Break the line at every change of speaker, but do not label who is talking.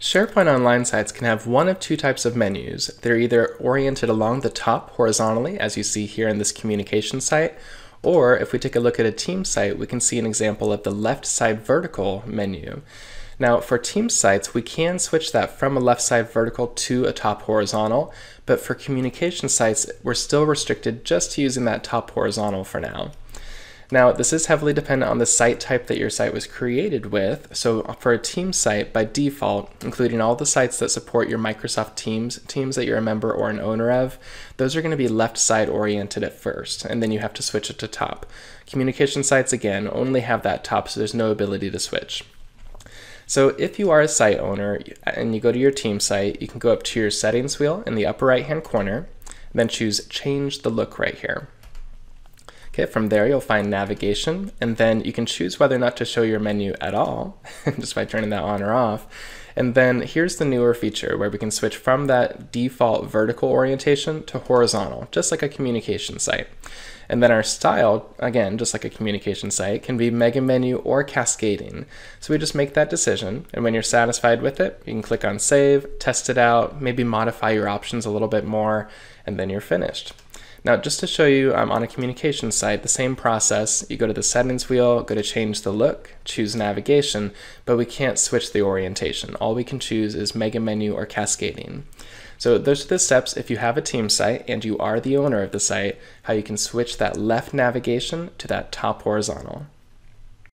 SharePoint Online sites can have one of two types of menus. They're either oriented along the top horizontally, as you see here in this communication site, or if we take a look at a team site, we can see an example of the left side vertical menu. Now for team sites, we can switch that from a left side vertical to a top horizontal, but for communication sites, we're still restricted just to using that top horizontal for now. Now, this is heavily dependent on the site type that your site was created with. So uh, for a team site, by default, including all the sites that support your Microsoft Teams, teams that you're a member or an owner of, those are going to be left side oriented at first, and then you have to switch it to top. Communication sites, again, only have that top, so there's no ability to switch. So if you are a site owner and you go to your team site, you can go up to your settings wheel in the upper right hand corner, then choose change the look right here. Okay, from there you'll find navigation, and then you can choose whether or not to show your menu at all, just by turning that on or off. And then here's the newer feature where we can switch from that default vertical orientation to horizontal, just like a communication site. And then our style, again, just like a communication site, can be mega menu or cascading. So we just make that decision, and when you're satisfied with it, you can click on save, test it out, maybe modify your options a little bit more, and then you're finished. Now, just to show you um, on a communication site, the same process, you go to the settings wheel, go to change the look, choose navigation, but we can't switch the orientation. All we can choose is mega menu or cascading. So those are the steps if you have a team site and you are the owner of the site, how you can switch that left navigation to that top horizontal.